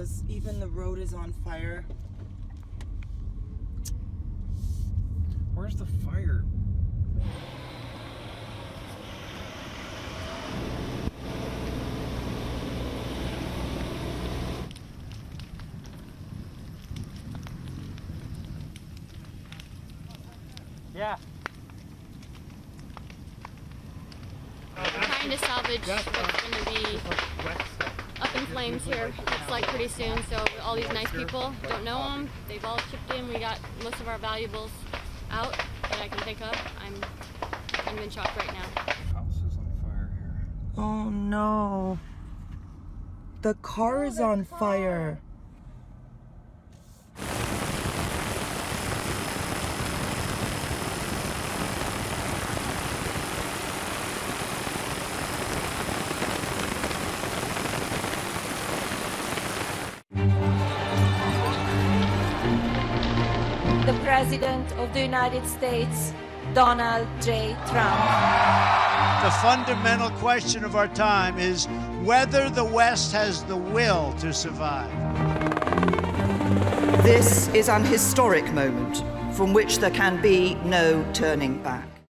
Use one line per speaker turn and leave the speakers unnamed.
because even the road is on fire.
Where's the fire? Yeah.
trying to salvage what's going to be up in flames here. It's like pretty soon, so all these nice people don't know them. They've all chipped in. We got most of our valuables out that I can think of. I'm kind of in shock right now.
House is on fire here.
Oh no. The car is on fire.
The President of the United States, Donald J. Trump.
The fundamental question of our time is whether the West has the will to survive.
This is an historic moment from which there can be no turning back.